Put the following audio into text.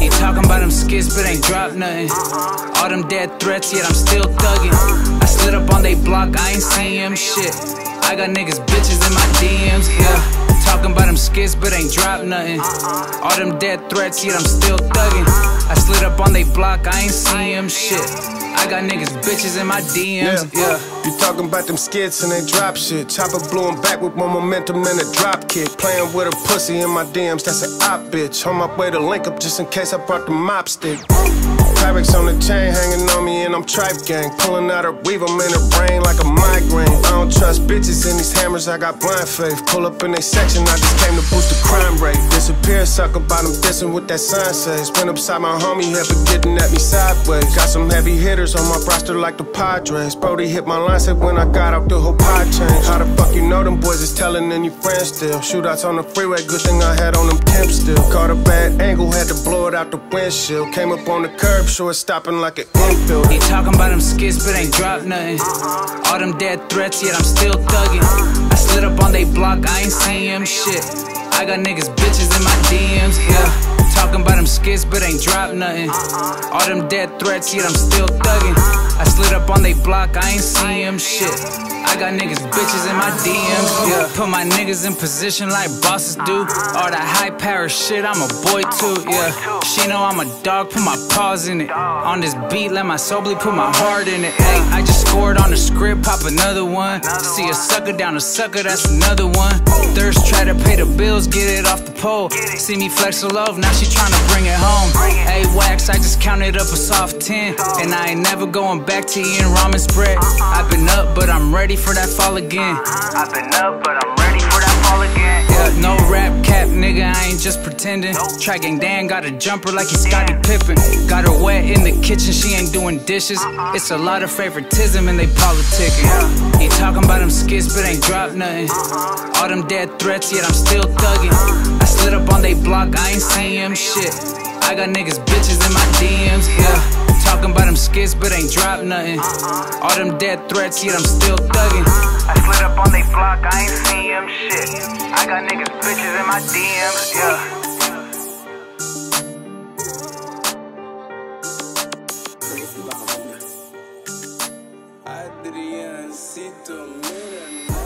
Ain't talking about them skits, but ain't drop nothing. All them dead threats, yet I'm still thugging. I slid up on they block, I ain't seen him shit. I got niggas bitches in my DMs, yeah. Talking about them skits, but ain't drop nothing. All them dead threats, yet I'm still thugging. I slid up on they block, I ain't seen him shit. I got niggas bitches in my DMs, yeah. yeah. You talking about them skits and they drop shit. Chopper blew back with more momentum than a drop kick. Playing with a pussy in my DMs, that's an op bitch. On my way to link up just in case I brought the mop stick. PieRx on the chain hanging on me and I'm Trife Gang. Pulling out a weave, I'm in the brain like a migraine. I don't trust bitches in these hammers, I got blind faith. Pull up in they section, I just came to boost the crime rate. Disappear, suck about them dissing with that sign says. Went upside my homie, heavy getting at me sideways. Got some heavy hitters on my roster like the Padres. Brody hit my line, said when I got out the whole pie change. How the fuck you know them boys is telling any friends still? Shootouts on the freeway, good thing I had on them temps still. Caught a bad angle, had to blow it out the windshield. Came up on the curb, sure stopping like an infield. Talking about them skits, but ain't drop nothing. All them dead threats, yet I'm still thugging. I slid up on they block, I ain't seen shit. I got niggas bitches in my DMs, yeah. Talking about them skits, but ain't drop nothing. All them dead threats, yet I'm still thugging. I slid up on they block, I ain't seen shit. I got niggas, bitches in my DMs. Yeah. Put my niggas in position like bosses do. All that high power shit, I'm a boy too. Yeah. She know I'm a dog, put my paws in it. On this beat, let my soul bleed, put my heart in it. Hey, I just scored on the script, pop another one. See a sucker down a sucker, that's another one. Thirst try to pay the bills, get it off the pole. See me flex a love, now she tryna bring it home. Hey, wax, I just counted up a soft 10. And I ain't never going back to eating ramen spread. I've been up, ready for that fall again. I've been up, but I'm ready for that fall again. Yeah, no rap cap, nigga, I ain't just pretending. Tracking Dan got a jumper like he's Scottie Pippen. Got her wet in the kitchen, she ain't doing dishes. Uh-uh. It's a lot of favoritism and they politicking. He talking about them skits, but ain't dropped nothing. Uh-huh. All them dead threats, yet I'm still thugging. I slid up on they block, I ain't him shit. I got niggas bitches in my DMs, yeah. Talking about them skits, but ain't drop nothing. All them dead threats, yet I'm still thugging. I slid up on they block, I ain't seen him shit. I got niggas bitches in my DMs, yeah. Adriancito, mira.